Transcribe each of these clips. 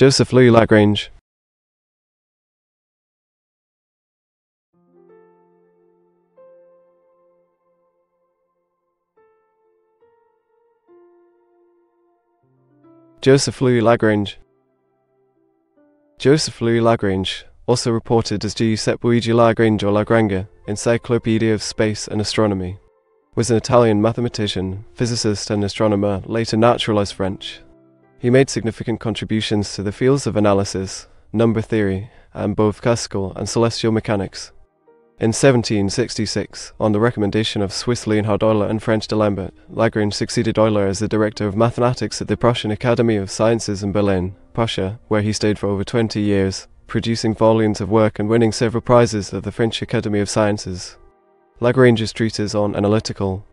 Joseph Louis Lagrange. Joseph Louis Lagrange. Joseph Louis Lagrange, also reported as Giuseppe Luigi Lagrange or Lagrange, Encyclopedia of Space and Astronomy, was an Italian mathematician, physicist, and astronomer, later naturalized French. He made significant contributions to the fields of analysis, number theory, and both classical and celestial mechanics. In 1766, on the recommendation of Swiss Leonhard Euler and French D'Alembert, Lagrange succeeded Euler as the director of mathematics at the Prussian Academy of Sciences in Berlin, Prussia, where he stayed for over 20 years, producing volumes of work and winning several prizes at the French Academy of Sciences. Lagrange's treatise on analytical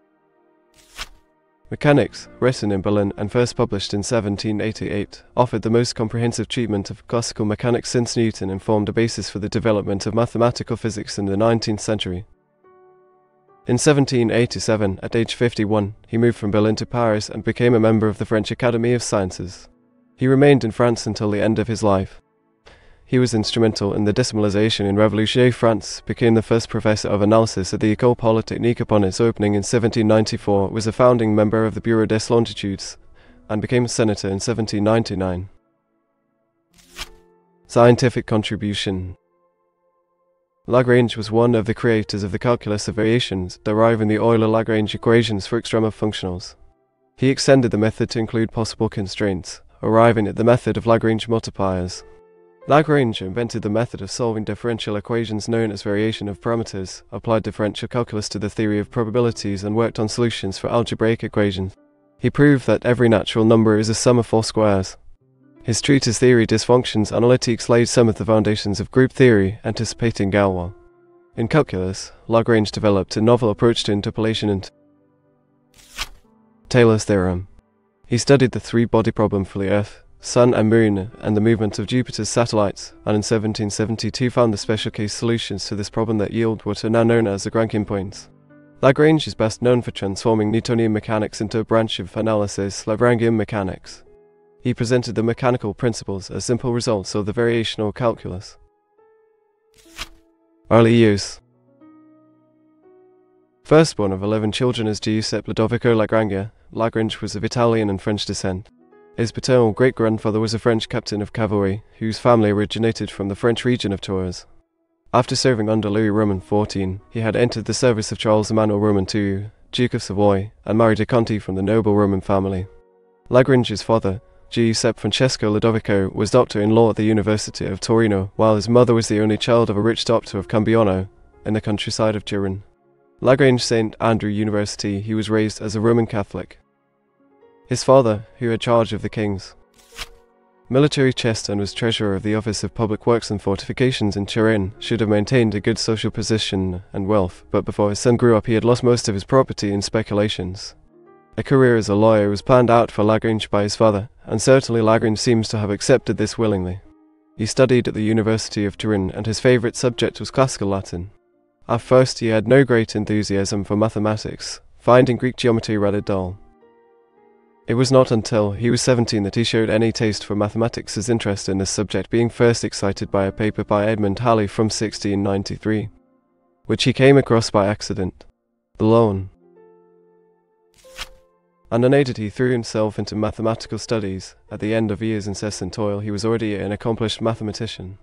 mechanics, written in Berlin and first published in 1788, offered the most comprehensive treatment of classical mechanics since Newton and formed a basis for the development of mathematical physics in the 19th century. In 1787, at age 51, he moved from Berlin to Paris and became a member of the French Academy of Sciences. He remained in France until the end of his life. He was instrumental in the decimalization in Revolutionary France, became the first professor of analysis at the École Polytechnique upon its opening in 1794, was a founding member of the Bureau des Longitudes, and became a senator in 1799. Scientific contribution Lagrange was one of the creators of the calculus of variations, deriving the Euler-Lagrange equations for extrema functionals. He extended the method to include possible constraints, arriving at the method of Lagrange multipliers. Lagrange invented the method of solving differential equations known as variation of parameters, applied differential calculus to the theory of probabilities, and worked on solutions for algebraic equations. He proved that every natural number is a sum of four squares. His treatise Theory des Fonctions Analytiques laid some of the foundations of group theory, anticipating Galois. In calculus, Lagrange developed a novel approach to interpolation and Taylor's theorem. He studied the three-body problem for the Earth, Sun and Moon, and the movement of Jupiter's satellites, and in 1772 found the special case solutions to this problem that yield what are now known as the Lagrangian points. Lagrange is best known for transforming Newtonian mechanics into a branch of analysis, Lagrangian mechanics. He presented the mechanical principles as simple results of the variational calculus. Early use Firstborn of 11 children as Giuseppe Lodovico Lagrange, Lagrange was of Italian and French descent. His paternal great grandfather was a French captain of cavalry, whose family originated from the French region of Tours. After serving under Louis Roman XIV, he had entered the service of Charles Emmanuel Roman II, Duke of Savoy, and married a Conti from the noble Roman family. Lagrange's father, Giuseppe Francesco Lodovico, was doctor in law at the University of Torino, while his mother was the only child of a rich doctor of Cambiano, in the countryside of Turin. Lagrange St. Andrew University, he was raised as a Roman Catholic. His father, who had charge of the king's military chest and was treasurer of the Office of Public Works and Fortifications in Turin, should have maintained a good social position and wealth, but before his son grew up he had lost most of his property in speculations. A career as a lawyer was planned out for Lagrange by his father, and certainly Lagrange seems to have accepted this willingly. He studied at the University of Turin, and his favourite subject was classical Latin. At first he had no great enthusiasm for mathematics, finding Greek geometry rather dull. It was not until he was 17 that he showed any taste for mathematics, his interest in this subject being first excited by a paper by Edmund Halley from 1693, which he came across by accident. Alone. And unaided he threw himself into mathematical studies. At the end of years' incessant toil, he was already an accomplished mathematician.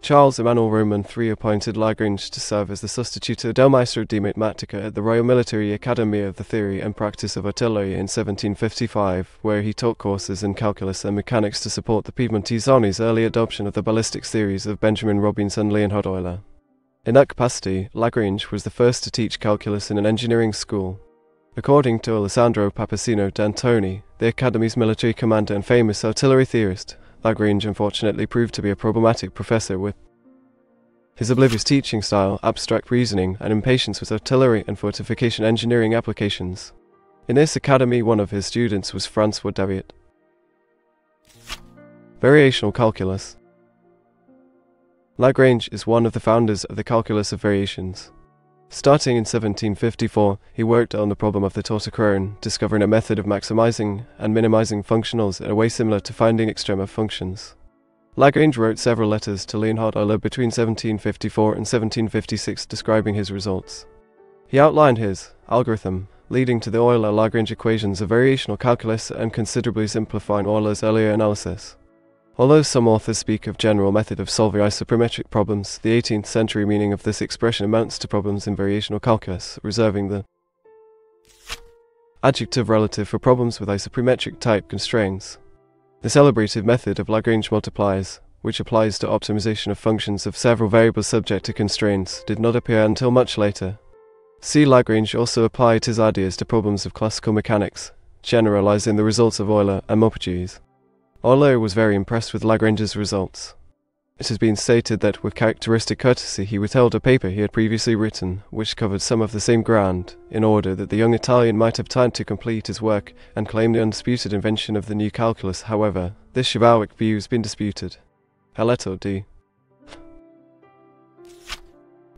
Charles Emmanuel Roman III appointed Lagrange to serve as the Sostituto del Maestro di Matematica at the Royal Military Academy of the Theory and Practice of Artillery in 1755, where he taught courses in calculus and mechanics to support the Piedmontese army's early adoption of the ballistics theories of Benjamin Robinson and Leonhard Euler. In that capacity, Lagrange was the first to teach calculus in an engineering school. According to Alessandro Papacino d'Antoni, the Academy's military commander and famous artillery theorist, Lagrange unfortunately proved to be a problematic professor with his oblivious teaching style, abstract reasoning, and impatience with artillery and fortification engineering applications. In this academy, one of his students was Francois Daviet. Variational calculus. Lagrange is one of the founders of the calculus of variations. Starting in 1754, he worked on the problem of the tautochron, discovering a method of maximizing and minimizing functionals in a way similar to finding extrema functions. Lagrange wrote several letters to Leonhard Euler between 1754 and 1756 describing his results. He outlined his algorithm, leading to the Euler-Lagrange equations of variational calculus and considerably simplifying Euler's earlier analysis. Although some authors speak of general method of solving isoperimetric problems, the 18th century meaning of this expression amounts to problems in variational calculus, reserving the adjective relative for problems with isoperimetric type constraints. The celebrated method of Lagrange multipliers, which applies to optimization of functions of several variables subject to constraints, did not appear until much later. C. Lagrange also applied his ideas to problems of classical mechanics, generalizing the results of Euler and Maupertuis. Euler was very impressed with Lagrange's results. It has been stated that with characteristic courtesy he withheld a paper he had previously written, which covered some of the same ground, in order that the young Italian might have time to complete his work and claim the undisputed invention of the new calculus. However, this chivalric view has been disputed. Aletto d.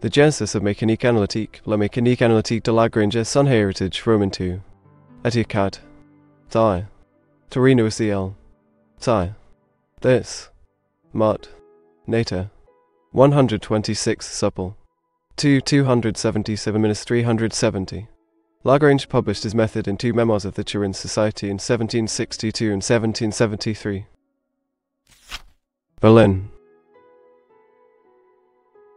The genesis of Mécanique analytique, La Mécanique analytique de Lagrange Son Heritage, Roman 2. Etiquette. Die. Torino CL. Tie. This. Mud. Nata. 126 supple. 2 277 minus 370. Lagrange published his method in two memoirs of the Turin Society in 1762 and 1773. Berlin.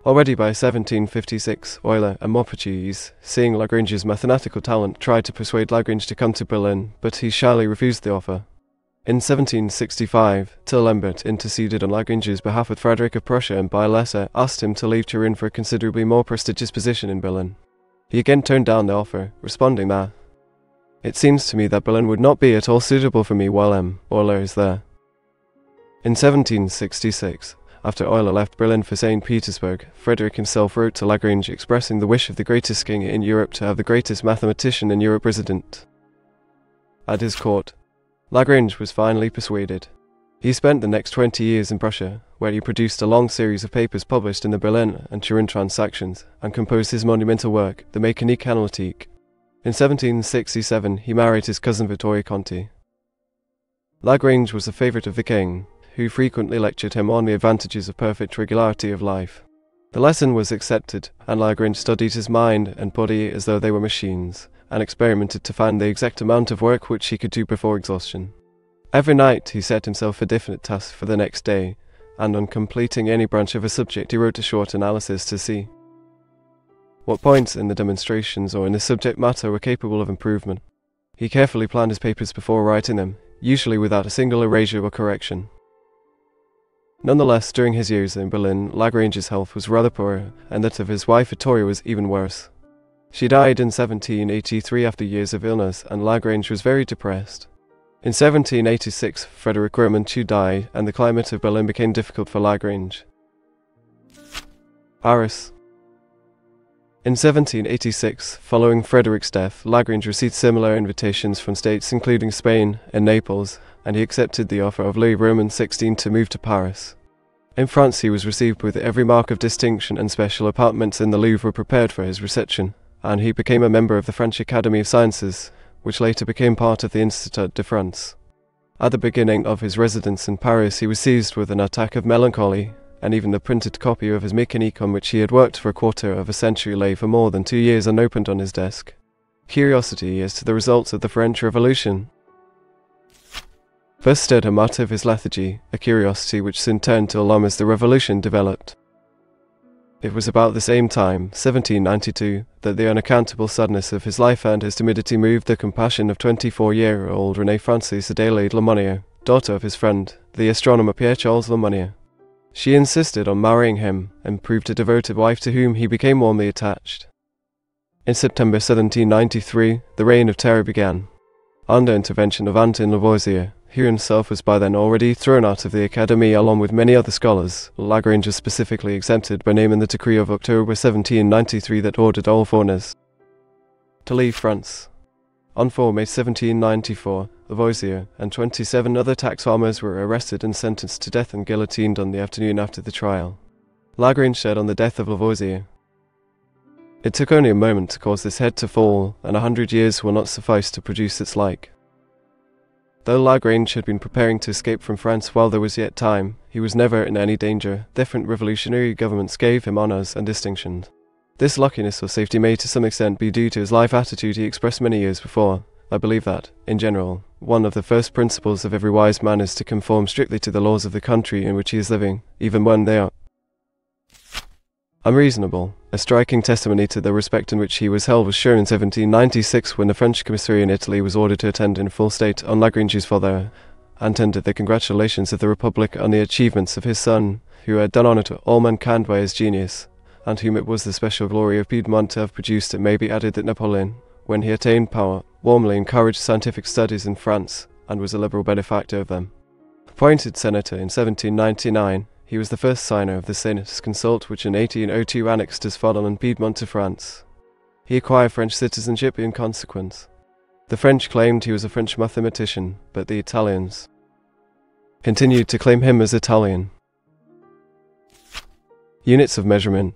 Already by 1756, Euler and Maupertuis, seeing Lagrange's mathematical talent, tried to persuade Lagrange to come to Berlin, but he shyly refused the offer. In 1765, D'Alembert interceded on Lagrange's behalf with Frederick of Prussia and by a letter asked him to leave Turin for a considerably more prestigious position in Berlin. He again turned down the offer, responding that, It seems to me that Berlin would not be at all suitable for me while M. Euler is there. In 1766, after Euler left Berlin for St. Petersburg, Frederick himself wrote to Lagrange expressing the wish of the greatest king in Europe to have the greatest mathematician in Europe resident at his court. Lagrange was finally persuaded. He spent the next 20 years in Prussia, where he produced a long series of papers published in the Berlin and Turin Transactions, and composed his monumental work, the Mécanique Analytique. In 1767, he married his cousin Vittoria Conti. Lagrange was a favorite of the king, who frequently lectured him on the advantages of perfect regularity of life. The lesson was accepted, and Lagrange studied his mind and body as though they were machines and experimented to find the exact amount of work which he could do before exhaustion. Every night he set himself a definite task for the next day, and on completing any branch of a subject he wrote a short analysis to see what points in the demonstrations or in the subject matter were capable of improvement. He carefully planned his papers before writing them, usually without a single erasure or correction. Nonetheless, during his years in Berlin, Lagrange's health was rather poor, and that of his wife Vittoria was even worse. She died in 1783 after years of illness, and Lagrange was very depressed. In 1786, Frederick Roman too died, and the climate of Berlin became difficult for Lagrange. Paris. In 1786, following Frederick's death, Lagrange received similar invitations from states including Spain and Naples, and he accepted the offer of Louis Roman XVI to move to Paris. In France, he was received with every mark of distinction, and special apartments in the Louvre were prepared for his reception and he became a member of the French Academy of Sciences, which later became part of the Institut de France. At the beginning of his residence in Paris, he was seized with an attack of melancholy, and even the printed copy of his Mécanique on which he had worked for a quarter of a century lay for more than two years unopened on his desk. Curiosity as to the results of the French Revolution. First stirred a matter of his lethargy, a curiosity which soon turned to alarm as the revolution developed. It was about the same time, 1792, that the unaccountable sadness of his life and his timidity moved the compassion of 24-year-old Renée Francis Adélaïde Lemonnier, daughter of his friend, the astronomer Pierre-Charles Lemonnier. She insisted on marrying him and proved a devoted wife to whom he became warmly attached. In September 1793, the Reign of Terror began. Under intervention of Antoine Lavoisier, who himself was by then already thrown out of the Academy along with many other scholars. Lagrange was specifically exempted by naming the decree of October 1793 that ordered all foreigners to leave France. On 4 May 1794, Lavoisier and 27 other tax farmers were arrested and sentenced to death and guillotined on the afternoon after the trial. Lagrange said on the death of Lavoisier, It took only a moment to cause this head to fall, and a hundred years will not suffice to produce its like. Though Lagrange had been preparing to escape from France while there was yet time, he was never in any danger. Different revolutionary governments gave him honors and distinctions. This luckiness or safety may to some extent be due to his life attitude he expressed many years before. I believe that, in general, one of the first principles of every wise man is to conform strictly to the laws of the country in which he is living, even when they are unreasonable. A striking testimony to the respect in which he was held was shown in 1796 when the French commissary in Italy was ordered to attend in full state on Lagrange's father and tendered the congratulations of the Republic on the achievements of his son, who had done honour to all mankind by his genius, and whom it was the special glory of Piedmont to have produced. It may be added that Napoleon, when he attained power, warmly encouraged scientific studies in France and was a liberal benefactor of them. Appointed senator in 1799, he was the first signer of the Senatus Consult which in 1802 annexed his fatherland Piedmont to France. He acquired French citizenship in consequence. The French claimed he was a French mathematician, but the Italians continued to claim him as Italian. Units of measurement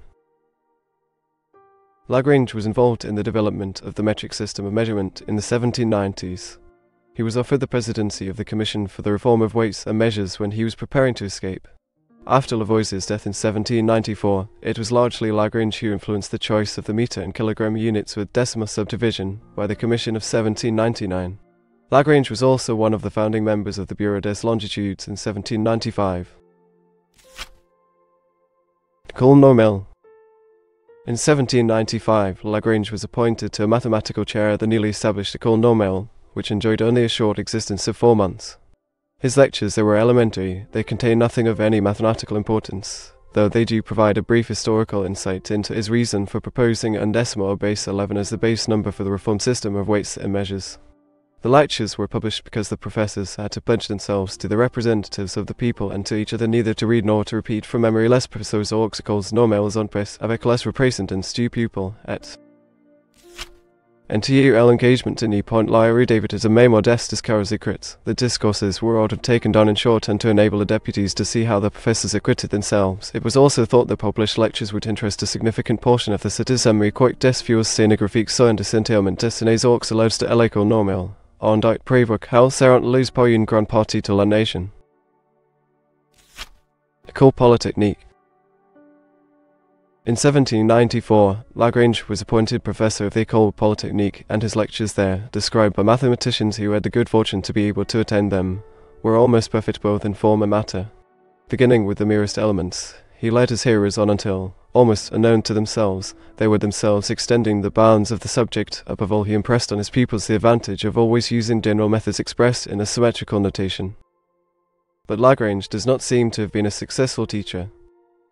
Lagrange was involved in the development of the metric system of measurement in the 1790s. He was offered the presidency of the Commission for the Reform of Weights and Measures when he was preparing to escape. After Lavoisier's death in 1794, it was largely Lagrange who influenced the choice of the meter and kilogram units with decimal subdivision by the Commission of 1799. Lagrange was also one of the founding members of the Bureau des Longitudes in 1795. École Normale in 1795, Lagrange was appointed to a mathematical chair at the newly established École Normale, which enjoyed only a short existence of four months. His lectures, they were elementary, they contain nothing of any mathematical importance, though they do provide a brief historical insight into his reason for proposing undecimal or base 11 as the base number for the reformed system of weights and measures. The lectures were published because the professors had to pledge themselves to the representatives of the people and to each other neither to read nor to repeat from memory les professeurs aux écoles normales en presse avec les représentants du pupil, et and to you el engagement ni point lyre David is a may modest as caros écrits. The discourses were ordered taken down in short and to enable the deputies to see how the professors acquitted themselves. It was also thought the published lectures would interest a significant portion of the citizenry quite des vieux scénographiques sont de sentilement destinés aux élèves de l'école normale on dite prévoir qu'elle sera lose pas une grande partie de la nation. École Polytechnique In 1794, Lagrange was appointed professor of the École Polytechnique, and his lectures there, described by mathematicians who had the good fortune to be able to attend them, were almost perfect both in form and matter. Beginning with the merest elements, he led his hearers on until, almost unknown to themselves, they were themselves extending the bounds of the subject. Above all, he impressed on his pupils the advantage of always using general methods expressed in a symmetrical notation. But Lagrange does not seem to have been a successful teacher.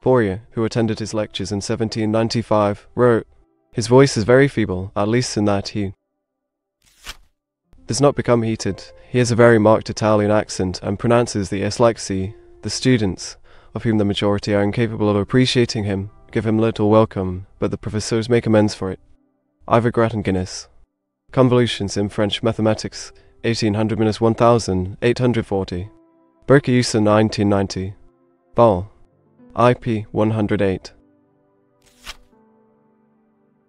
Fourier, who attended his lectures in 1795, wrote, His voice is very feeble, at least in that he does not become heated. He has a very marked Italian accent and pronounces the S like C. The students, of whom the majority are incapable of appreciating him, give him little welcome, but the professors make amends for it. Ivor Grattan Guinness. Convolutions in French Mathematics, 1800 1840. Berkeyusa 1990. Ball. IP 108.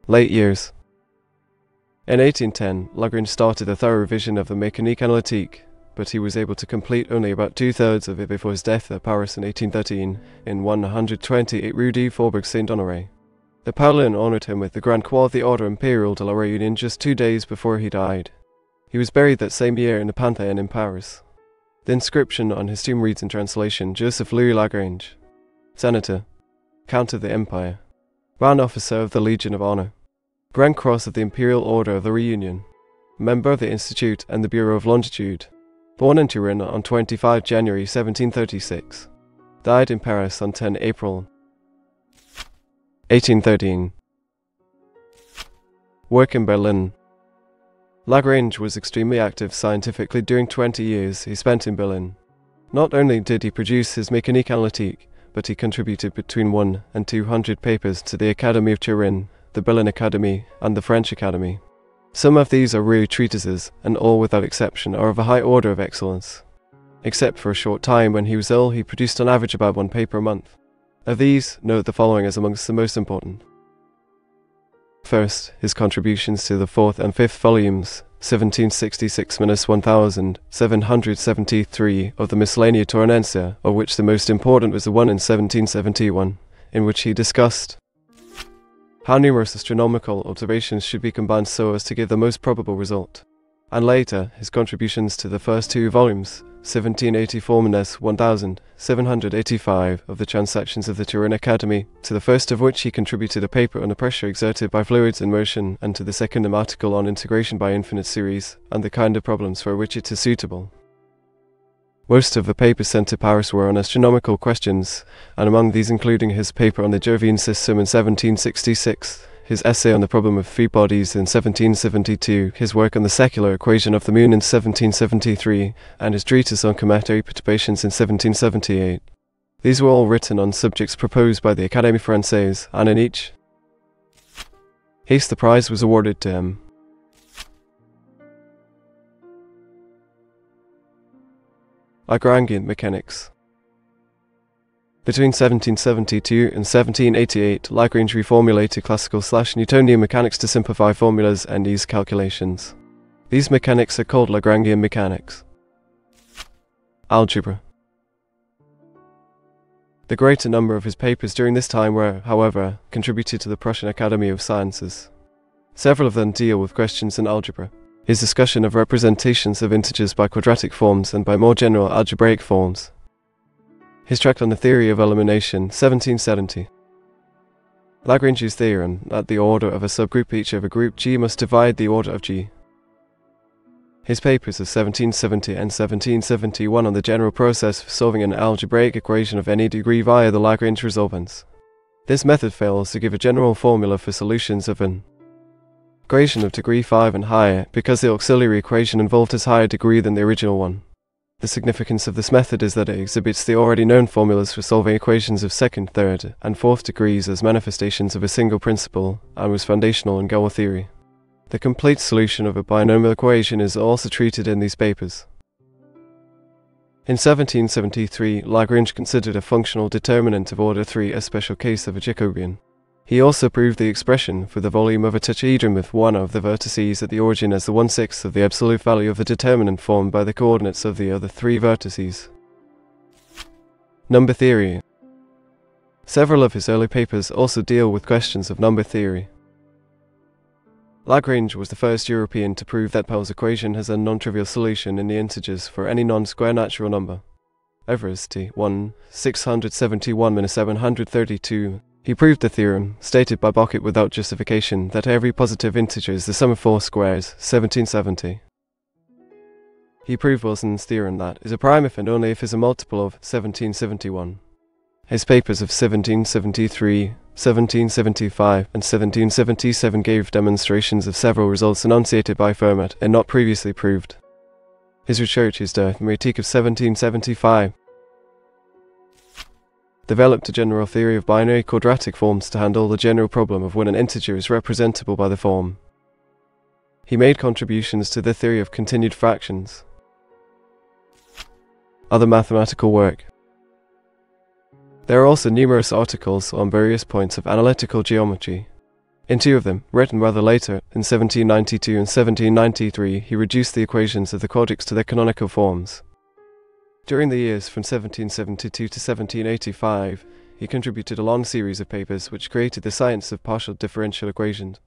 Late years. In 1810, Lagrange started a thorough revision of the Mécanique Analytique, but he was able to complete only about two thirds of it before his death at Paris in 1813 in 128 Rue du Faubourg Saint Honoré. The Napoleon honored him with the Grand Croix of the Order Imperial de la Réunion just two days before he died. He was buried that same year in the Pantheon in Paris. The inscription on his tomb reads in translation Joseph Louis Lagrange, Senator, Count of the Empire, Grand Officer of the Legion of Honor, Grand Cross of the Imperial Order of the Reunion, member of the Institute and the Bureau of Longitude, Born in Turin on 25 January 1736. Died in Paris on 10 April 1813. Work in Berlin. Lagrange was extremely active scientifically during 20 years he spent in Berlin. Not only did he produce his Mécanique Analytique, but he contributed between 1 and 200 papers to the Academy of Turin, the Berlin Academy, and the French Academy. Some of these are really treatises, and all without exception are of a high order of excellence. Except for a short time when he was ill, he produced on average about one paper a month. Of these, note the following as amongst the most important. First, his contributions to the fourth and fifth volumes, 1766 1773 of the Miscellanea Taurinensia, of which the most important was the one in 1771, in which he discussed how numerous astronomical observations should be combined so as to give the most probable result. And later, his contributions to the first two volumes, 1784 minus 1785 of the Transactions of the Turin Academy, to the first of which he contributed a paper on the pressure exerted by fluids in motion, and to the second an article on integration by infinite series, and the kind of problems for which it is suitable. Most of the papers sent to Paris were on astronomical questions, and among these including his paper on the Jovian system in 1766, his essay on the problem of three bodies in 1772, his work on the secular equation of the moon in 1773, and his treatise on cometary perturbations in 1778. These were all written on subjects proposed by the Académie Française, and in each case the prize was awarded to him. Lagrangian mechanics. Between 1772 and 1788, Lagrange reformulated classical slash Newtonian mechanics to simplify formulas and ease calculations. These mechanics are called Lagrangian mechanics. Algebra. The greater number of his papers during this time were, however, contributed to the Prussian Academy of Sciences. Several of them deal with questions in algebra, his discussion of representations of integers by quadratic forms and by more general algebraic forms. His tract on the theory of elimination, 1770. Lagrange's theorem that the order of a subgroup each of a group G must divide the order of G. His papers of 1770 and 1771 on the general process of solving an algebraic equation of any degree via the Lagrange resolvents. This method fails to give a general formula for solutions of an equation of degree 5 and higher because the auxiliary equation involved is higher degree than the original one. The significance of this method is that it exhibits the already known formulas for solving equations of second, third, and fourth degrees as manifestations of a single principle, and was foundational in Galois theory. The complete solution of a binomial equation is also treated in these papers. In 1773, Lagrange considered a functional determinant of order 3 a special case of a Jacobian. He also proved the expression for the volume of a tetrahedron with one of the vertices at the origin as the one-sixth of the absolute value of the determinant formed by the coordinates of the other three vertices. Number theory Several of his early papers also deal with questions of number theory. Lagrange was the first European to prove that Pell's equation has a non-trivial solution in the integers for any non-square natural number. Everest T 1 671 732 he proved the theorem, stated by Bocquet without justification, that every positive integer is the sum of four squares, 1770. He proved Wilson's theorem that is a prime if and only if is a multiple of 1771. His papers of 1773, 1775, and 1777 gave demonstrations of several results enunciated by Fermat and not previously proved. His research is the Arithmetic of 1775 developed a general theory of binary quadratic forms to handle the general problem of when an integer is representable by the form. He made contributions to the theory of continued fractions. Other mathematical work. There are also numerous articles on various points of analytical geometry. In two of them, written rather later, in 1792 and 1793, he reduced the equations of the quadratics to their canonical forms. During the years from 1772 to 1785, he contributed a long series of papers which created the science of partial differential equations.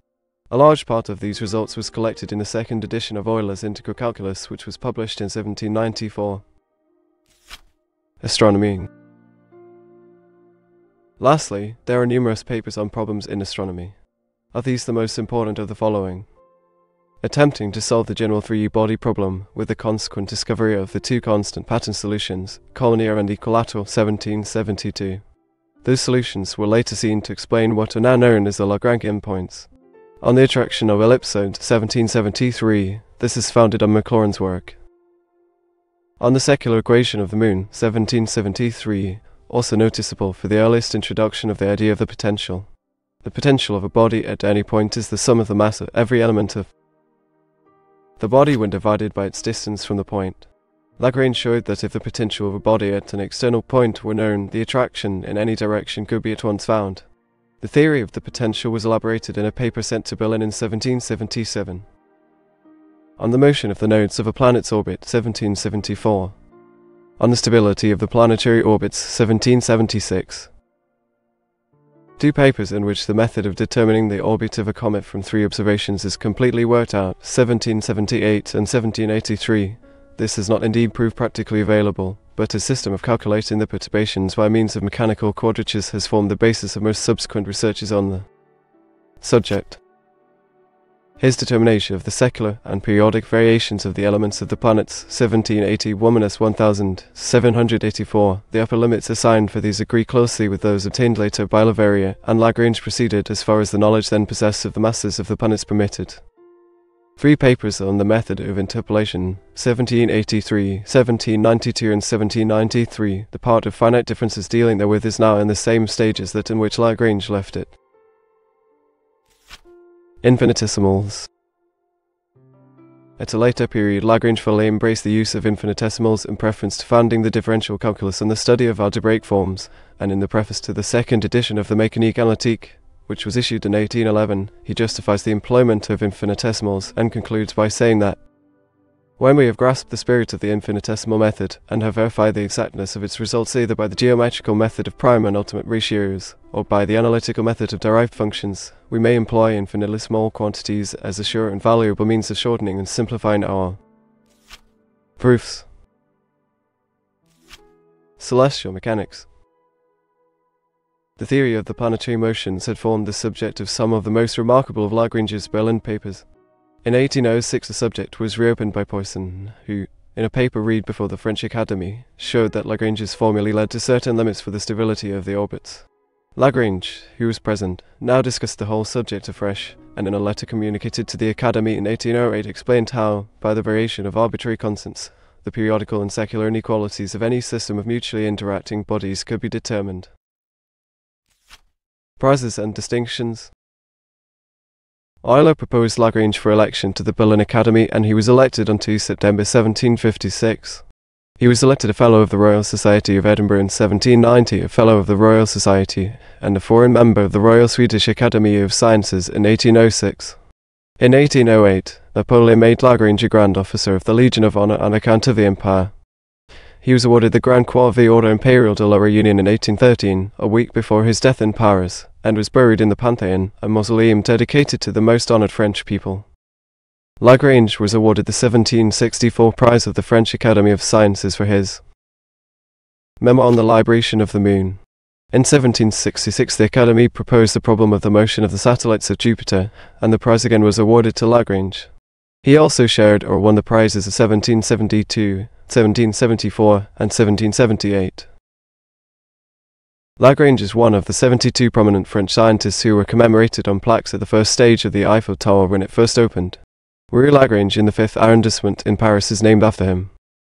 A large part of these results was collected in the second edition of Euler's Integral Calculus, which was published in 1794. Astronomy Lastly, there are numerous papers on problems in astronomy. Are these the most important of the following? Attempting to solve the general 3D body problem with the consequent discovery of the two constant pattern solutions, collinear and equilateral 1772. Those solutions were later seen to explain what are now known as the Lagrangian points. On the attraction of ellipsoid 1773, this is founded on Maclaurin's work. On the secular equation of the moon 1773, also noticeable for the earliest introduction of the idea of the potential. The potential of a body at any point is the sum of the mass of every element of the body when divided by its distance from the point. Lagrange showed that if the potential of a body at an external point were known, the attraction in any direction could be at once found. The theory of the potential was elaborated in a paper sent to Berlin in 1777. On the motion of the nodes of a planet's orbit 1774. On the stability of the planetary orbits 1776. Two papers in which the method of determining the orbit of a comet from three observations is completely worked out 1778 and 1783. This has not indeed proved practically available, but a system of calculating the perturbations by means of mechanical quadratures has formed the basis of most subsequent researches on the subject. His determination of the secular and periodic variations of the elements of the planets 1780 1784 The upper limits assigned for these agree closely with those obtained later by Leverrier, and Lagrange proceeded as far as the knowledge then possessed of the masses of the planets permitted. Three papers on the method of interpolation 1783, 1792, and 1793. The part of finite differences dealing therewith is now in the same stage as that in which Lagrange left it. Infinitesimals. At a later period, Lagrange fully embraced the use of infinitesimals in preference to founding the differential calculus and the study of algebraic forms, and in the preface to the second edition of the Mécanique analytique, which was issued in 1811, he justifies the employment of infinitesimals and concludes by saying that when we have grasped the spirit of the infinitesimal method and have verified the exactness of its results either by the geometrical method of prime and ultimate ratios or by the analytical method of derived functions, we may employ infinitely small quantities as a sure and valuable means of shortening and simplifying our proofs. Celestial mechanics. The theory of the planetary motions had formed the subject of some of the most remarkable of Lagrange's Berlin papers. In 1806, the subject was reopened by Poisson, who, in a paper read before the French Academy, showed that Lagrange's formulae led to certain limits for the stability of the orbits. Lagrange, who was present, now discussed the whole subject afresh, and in a letter communicated to the Academy in 1808 explained how, by the variation of arbitrary constants, the periodical and secular inequalities of any system of mutually interacting bodies could be determined. Prizes and distinctions Euler proposed Lagrange for election to the Berlin Academy and he was elected on 2 September 1756. He was elected a Fellow of the Royal Society of Edinburgh in 1790, a Fellow of the Royal Society, and a foreign member of the Royal Swedish Academy of Sciences in 1806. In 1808, Napoleon made Lagrange a Grand Officer of the Legion of Honor on account of the Empire. He was awarded the Grand Croix of the Order Imperial de la Réunion in 1813, a week before his death in Paris, and was buried in the Panthéon, a mausoleum dedicated to the most honored French people. Lagrange was awarded the 1764 prize of the French Academy of Sciences for his Memo on the Libration of the Moon. In 1766, the Academy proposed the problem of the motion of the satellites of Jupiter, and the prize again was awarded to Lagrange. He also shared or won the prizes of 1772, 1774, and 1778. Lagrange is one of the 72 prominent French scientists who were commemorated on plaques at the first stage of the Eiffel Tower when it first opened. Rue Lagrange in the 5th arrondissement in Paris is named after him.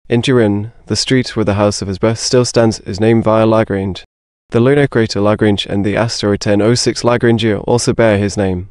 In Turin, the street where the house of his birth still stands is named via Lagrange. The lunar crater Lagrange and the asteroid 1006 Lagrange also bear his name.